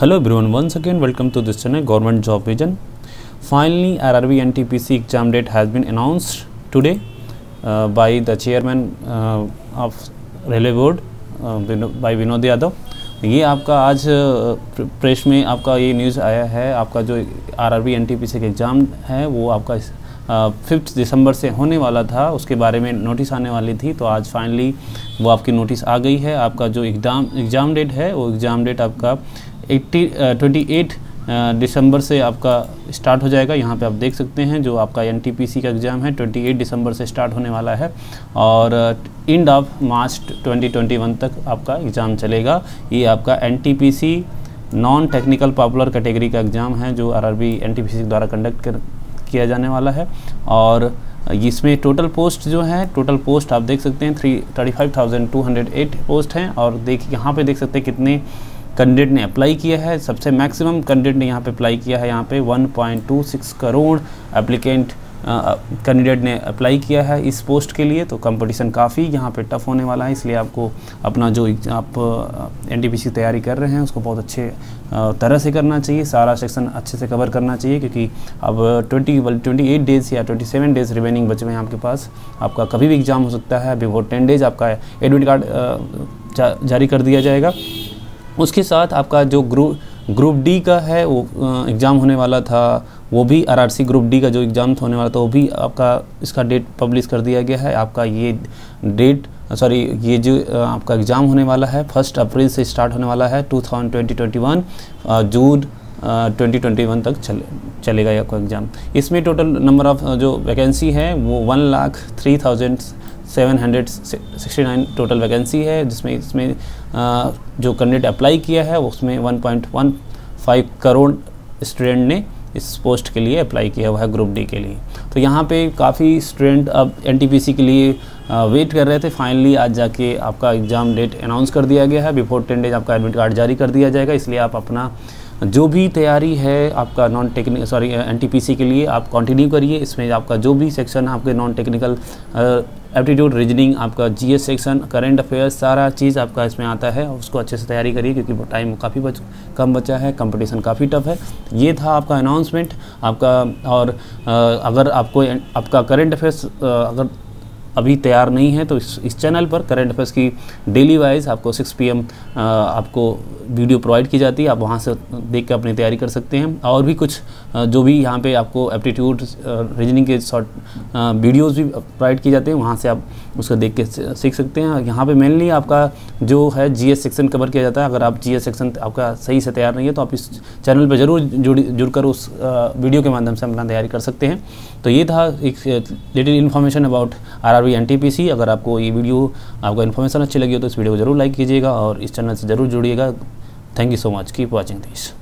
Hello everyone one second welcome to this channel government job vision finally R RRB NTPC exam date has been announced today by the chairman of railway board by Vinod Yadav ये आपका आज uh, press में आपका ये news आया है, आपका जो आरआरबी एनटीपीसी का एग्ज़ाम है, वो आपका फिफ्थ दिसंबर uh, से होने वाला था, उसके बारे में नोटिस आने वाली थी तो आज फाइनली वो आपकी नोटिस आ गई है, आपका जो एग्ज़ाम एग्ज़ाम डेट है, वो एग्ज़ाम डेट आपका एट्टी ट्वेंटी एट दिसंबर से आपका स्टार्ट हो जाएगा। यहाँ पे आप देख सकते हैं जो आपका एनटीपीसी का एग्ज़ाम है 28 दिसंबर से स्टार्ट होने वाला है। और एंड ऑफ़ मार्च 2021 तक आपका एग्ज़ाम चलेगा। ये आपका NTPC non technical popular category का एग्ज़ाम है, जो आर आर बी द्वारा कंडक्ट कर, किया जाने वाला है। और इसमें टोटल पोस्ट जो है टोटल पोस्ट आप देख सकते हैं three thirty five thousand two hundred eight post हैं। और देख, यहाँ पे देख सकते हैं कितने कैंडिडेट ने अप्लाई किया है। सबसे मैक्सिमम कैंडिडेट ने यहाँ पे अप्लाई किया है। यहाँ पे 1.26 करोड़ एप्लीकेंट कैंडिडेट ने अप्लाई किया है इस पोस्ट के लिए। तो कंपटीशन काफ़ी यहाँ पे टफ होने वाला है। इसलिए आपको अपना जो आप एन की तैयारी कर रहे हैं उसको बहुत अच्छे तरह से करना चाहिए। सारा सेक्शन अच्छे से कवर करना चाहिए क्योंकि अब ट्वेंटी ट्वेंटी एट डेज़ या ट्वेंटी सेवन डेज़ रिमेनिंग बचे हुए हैं आपके पास। आपका कभी भी एग्ज़ाम हो सकता है। बिफोर टेन डेज़ आपका एडमिट कार्ड जा, जारी कर दिया जाएगा। उसके साथ आपका जो ग्रुप ग्रुप डी का है, वो एग्ज़ाम होने वाला था, वो भी आरआरसी ग्रुप डी का जो एग्ज़ाम होने वाला था, वो भी आपका इसका डेट पब्लिश कर दिया गया है। आपका ये डेट, सॉरी, ये जो आपका एग्ज़ाम होने वाला है, फ़र्स्ट अप्रैल से स्टार्ट होने वाला है two thousand twenty twenty one June twenty twenty one तक चले, चलेगा आपका एग्ज़ाम। इसमें टोटल नंबर ऑफ़ जो वैकेंसी है, वो one lakh three thousand seven hundred sixty nine total vacancy है, जिसमें इसमें जो कैंडिडेट अप्लाई किया है, उसमें one point one five crore student ने इस पोस्ट के लिए अप्लाई किया हुआ है ग्रुप डी के लिए। तो यहाँ पे काफ़ी स्टूडेंट अब एनटीपीसी के लिए वेट कर रहे थे। फाइनली आज जाके आपका एग्ज़ाम डेट अनाउंस कर दिया गया है। बिफोर टेन डेज़ आपका एडमिट कार्ड जारी कर दिया जाएगा। इसलिए आप अपना जो भी तैयारी है आपका नॉन टेक्निक सॉरी एनटीपीसी के लिए आप कंटिन्यू करिए। इसमें आपका जो भी सेक्शन है आपके नॉन टेक्निकल एप्टीट्यूड रीजनिंग आपका जीएस सेक्शन करंट अफेयर्स सारा चीज़ आपका इसमें आता है। उसको अच्छे से तैयारी करिए क्योंकि टाइम काफ़ी बच कम बचा है कंपटीशन काफ़ी टफ है। ये था आपका अनाउंसमेंट आपका और अ, अगर आपको आपका करंट अफेयर्स अगर अभी तैयार नहीं है तो इस इस चैनल पर करंट अफेयर्स की डेली वाइज आपको 6 पीएम आपको वीडियो प्रोवाइड की जाती है। आप वहाँ से देख के अपनी तैयारी कर सकते हैं। और भी कुछ जो भी यहाँ पे आपको एप्टीट्यूड रीजनिंग के शॉर्ट वीडियोस भी प्रोवाइड किए जाते हैं, वहाँ से आप उसको देख के सीख सकते हैं। यहाँ पे मेनली आपका जो है जीएस सेक्शन कवर किया जाता है। अगर आप जीएस सेक्शन आपका सही से तैयार नहीं है तो आप इस चैनल पर ज़रूर जुड़ जुड़कर उस वीडियो के माध्यम से अपना तैयारी कर सकते हैं। तो ये था एक little information about R R B N T P C अगर आपको ये वीडियो, आपको इन्फॉर्मेशन अच्छी लगी हो तो इस वीडियो को ज़रूर लाइक कीजिएगा और इस चैनल से ज़रूर जुड़िएगा। Thank you so much keep watching this